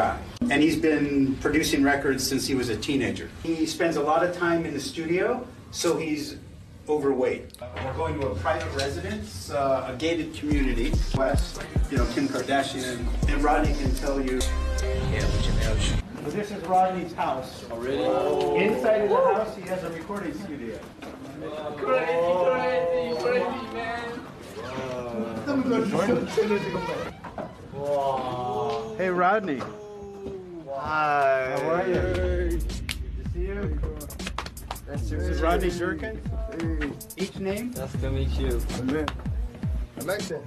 guy. And he's been producing records since he was a teenager. He spends a lot of time in the studio, so he's overweight. We're going to a private residence, uh, a gated community. West, you know, Kim Kardashian and Rodney can tell you. Yeah, Well, this is Rodney's house. Oh, really? Inside of the house, he has a recording studio. Crazy, crazy, crazy, man. Hey, Rodney. Hi. How are you? Good to see you. This is Rodney Jerkin. Hey. Each name? Nice to meet you. I like that.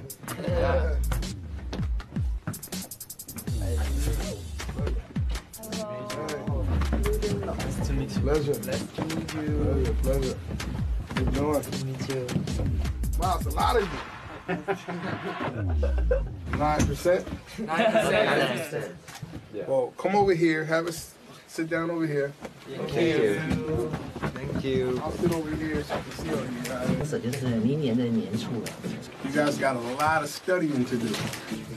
Nice to meet you. Pleasure. Nice to meet you. Pleasure, pleasure. Good doing? Nice to meet you. Wow, it's a lot of you. Nine percent. Nine percent. Well, come over here. Have us sit down over here. Thank you. Thank you. I'll sit over here so I can see all you guys. 这就是明年的年初了。 You guys got a lot of studying to do.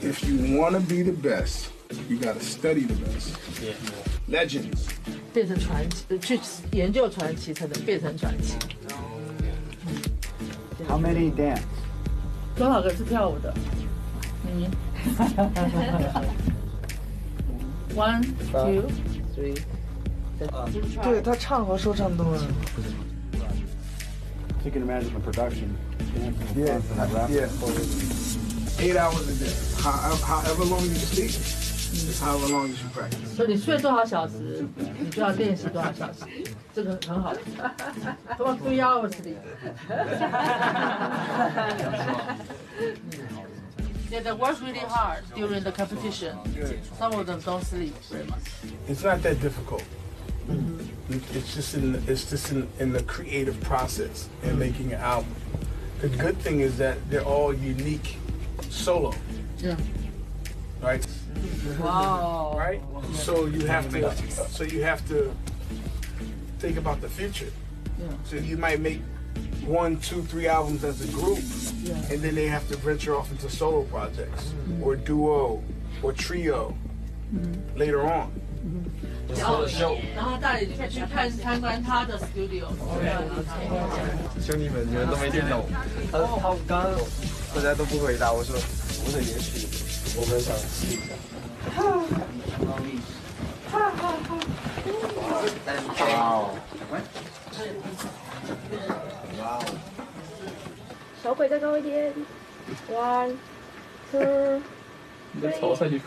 If you want to be the best, you got to study the best. Legends. 变成传奇，呃去研究传奇才能变成传奇。 How many dance? 多少个是跳舞的？你 ，one two three，对他唱和说唱都是。You can imagine the production. Yeah, yeah. Eight hours a day. How, however long you sleep, is however long you should practice. 所以你睡多少小时，你就要练习多少小时，这个很好。Hours sleep. Yeah, they work really hard during the competition. Some of them don't sleep very much. It's not that difficult. Mm-hmm. It's just in the, it's just in, in the creative process and mm-hmm. making an album. The good thing is that they're all unique solo, Yeah. right? Wow. Right? So you have to so you have to think about the future. Yeah. So you might make one, two, three albums as a group, and then they have to venture off into solo projects or duo or trio later on. 然后，然后带你去看参观他的 studio。兄弟们，你们都没听懂。他他刚刚大家都不回答，我说我说也许我们想试一下。 手轨再高一点。One, two, 你的头上去。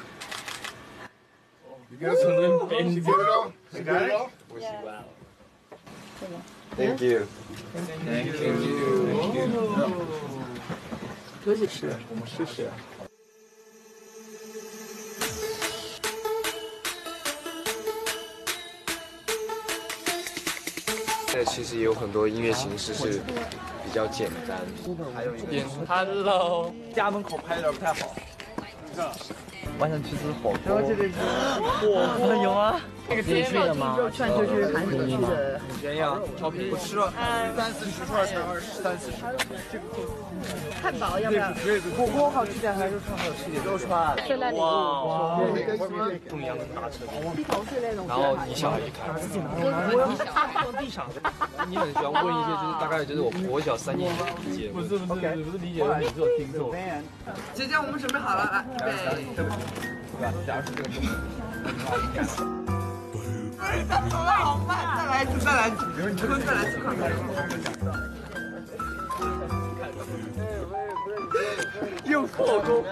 You get it? You get it all? You got it all? Thank you. Thank you. 谢谢我们谢谢。在其实也有很多音乐形式是比较简单，还有一个 Hello，家门口拍有点不太好。我想去吃火锅。火锅 有啊？这个自己去的吗？串就是韩国去的。便宜啊！我吃了三四十串才二十三四十。汉堡要不要？火锅好吃点还是肉串好吃点？肉串。圣诞礼物，哇！中央能达成。披头士那种。然后你想一看，我放地上。你很喜欢问一些就是大概就是我国小三年级理解。不是不是不是理解问题，是我听错。姐姐，我们准备好了，来，预备。假如是这个中文。好慢，再来一次，再来一次，再来一次，快快用破功。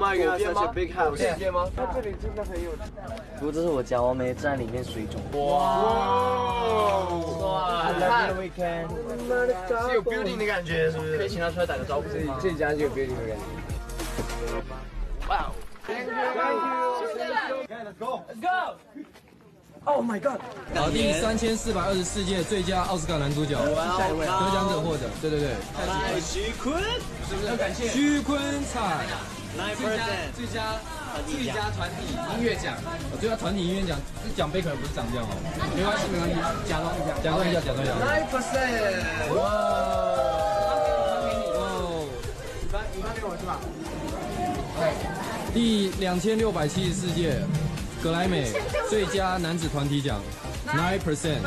My God, such big house！有边吗？它这里真的很有。不过这是我家，我没在里面水肿。哇！哇！Happy weekend！是有 building 的感觉，是不是？可以请他出来打个招呼吗？这家就有 building 的感觉。哇！Thank you. Let's Oh my God！好，第三千四百二十四届最佳奥斯卡男主角，下一位得奖者获得，对对对，来，徐坤，是不是要？感谢徐坤彩，最佳最佳最佳团体音乐奖，哦最佳团体音乐奖，这奖杯可能不是长这样哦，没关系没关系，假装一下，假装一下，假装一下。Nine percent！哇！给你哦，第两千六百七十四届格莱美 最佳男子团体奖，nine percent。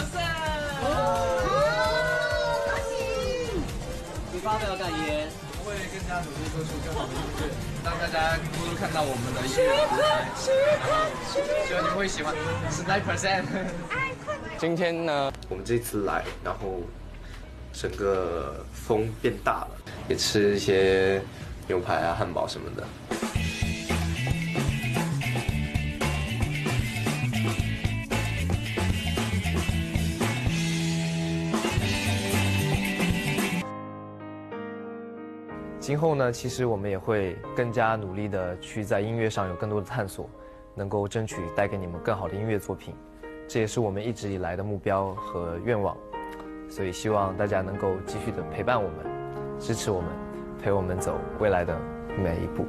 你发表感言。会更加努力做出更好的音乐，让大家多多看到我们的音乐舞台。希望你们会喜欢。是 nine percent。今天呢，我们这次来，然后整个风变大了，也吃一些牛排啊、汉堡什么的。今后呢，其实我们也会更加努力的去在音乐上有更多的探索，能够争取带给你们更好的音乐作品，这也是我们一直以来的目标和愿望。所以希望大家能够继续的陪伴我们，支持我们，陪我们走未来的每一步。